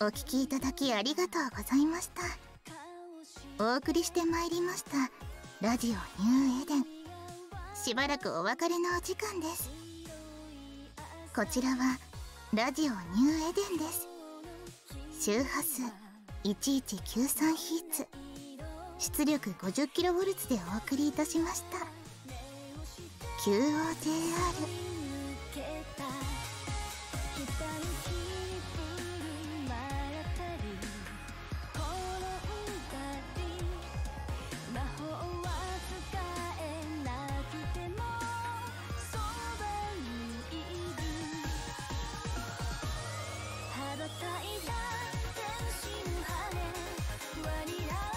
お聴きいただきありがとうございました。お送りしてまいりましたラジオニューエデン。しばらくお別れのお時間です。こちらはラジオニューエデンです。周波数1193ヒーツ。出力 50kV でお送りいたしました。QOJR「たいな天真晴れ我ら